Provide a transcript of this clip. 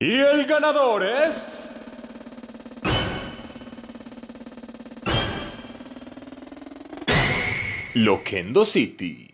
Y el ganador es... Loquendo City.